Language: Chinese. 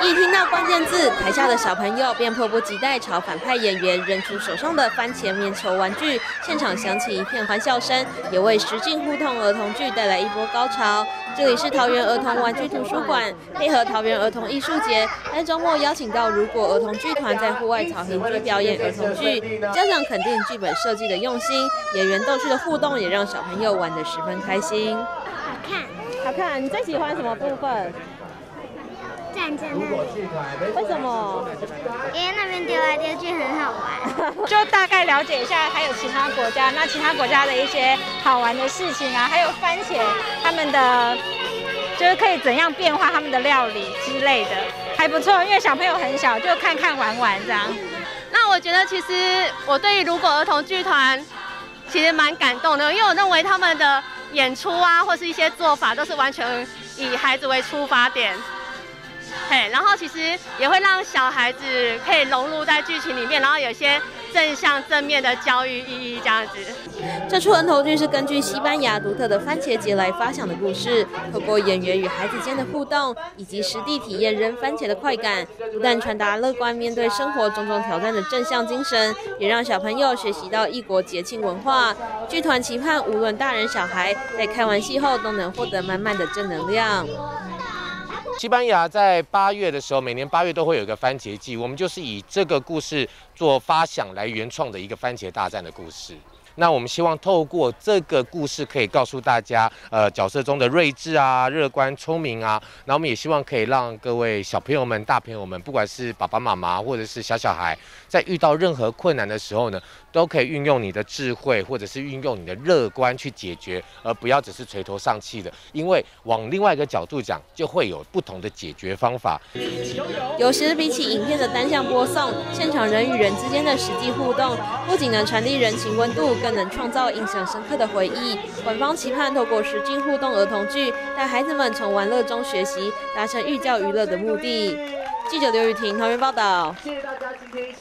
一听到关键字，台下的小朋友便迫不及待朝反派演员扔出手上的番茄棉球玩具，现场响起一片欢笑声，也为实境互动儿童剧带来一波高潮。这里是桃园儿童玩具图书馆，配合桃园儿童艺术节，在周末邀请到如果儿童剧团在户外草坪做表演儿童剧，家长肯定剧本设计的用心，演员逗趣的互动也让小朋友玩得十分开心。好看，好看，你最喜欢什么部分？为什么？因为那边丢来丢去很好玩。就大概了解一下，还有其他国家，那其他国家的一些好玩的事情啊，还有番茄他们的，就是可以怎样变化他们的料理之类的，还不错。因为小朋友很小，就看看玩玩这样。那我觉得其实我对于如果儿童剧团其实蛮感动的，因为我认为他们的演出啊，或是一些做法都是完全以孩子为出发点。然后其实也会让小孩子可以融入在剧情里面，然后有些正向正面的教育意义这样子。这出人头剧是根据西班牙独特的番茄节来发想的故事，透过演员与孩子间的互动，以及实地体验扔番茄的快感，不但传达乐观面对生活种种挑战的正向精神，也让小朋友学习到异国节庆文化。剧团期盼无论大人小孩，在看完戏后都能获得满满的正能量。西班牙在八月的时候，每年八月都会有一个番茄季，我们就是以这个故事做发想来原创的一个番茄大战的故事。那我们希望透过这个故事，可以告诉大家，呃，角色中的睿智啊、乐观、聪明啊。那我们也希望可以让各位小朋友们、大朋友们，不管是爸爸妈妈或者是小小孩，在遇到任何困难的时候呢，都可以运用你的智慧，或者是运用你的乐观去解决，而不要只是垂头丧气的。因为往另外一个角度讲，就会有不同的解决方法。有时比起影片的单向播送，现场人与人之间的实际互动，不仅能传递人情温度，能创造印象深刻的回忆。官方期盼透过实境互动儿童剧，带孩子们从玩乐中学习，达成寓教于乐的目的。记者刘雨婷，桃园报道。谢谢大家今天。